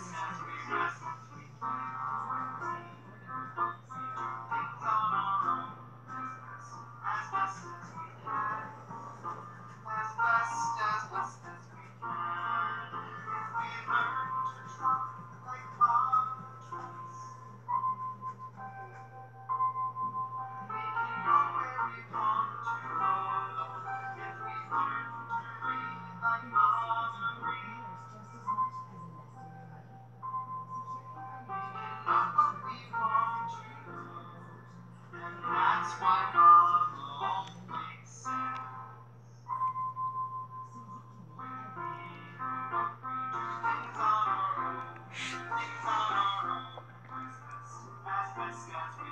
Yes. God's